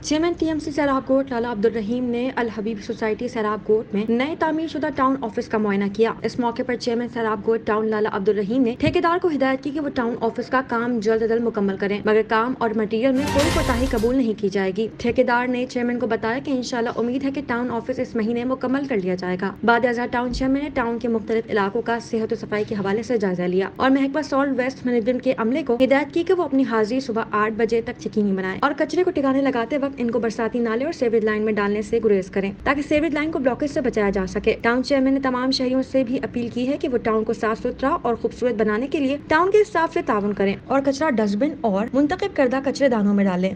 Chairman TMC Sairab Kot, Lala Abdul Rahim ने अल हबीब society सैराब coat में नए तामीर शुदा टाउन ऑफ़िस का मुआयना किया। इस मौके पर चेयरमैन सैराब कोट, टाउन लाला अब्दुल रहीम ने ठेकेदार को हिदायत की कि वो टाउन ऑफ़िस का काम जल्द अज जल्द मुकम्मल करें, मगर काम और मटीरियल में कोई कोताही कबूल नहीं की जाएगी। ठेकेदार ने चेयरमैन को बताया की इंशाल्लाह उम्मीद है की टाउन ऑफ़िस इस महीने मुकम्मल कर लिया जाएगा। बाद टाउन चेयरमैन ने टाउन के मुख्तलिफ़ इलाकों का सेहत और सफ़ाई के हवाले ऐसी जायजा लिया और महकमा सॉल्ट वेस्ट मैनेजमेंट के अमले को हिदायत की की वो अपनी हाजिरी सुबह आठ बजे तक यकीनी बनाए और कचरे को टिकाने लगाते वक्त इनको बरसाती नाले और सेवेज लाइन में डालने से गुरेज करें, ताकि सेवेज लाइन को ब्लॉकेज से बचाया जा सके। टाउन चेयरमैन ने तमाम शहरों से भी अपील की है कि वो टाउन को साफ़ सुथरा और खूबसूरत बनाने के लिए टाउन के स्टाफ से ताउन करें और कचरा डस्टबिन और मुंतब करदा कचरे दानों में डालें।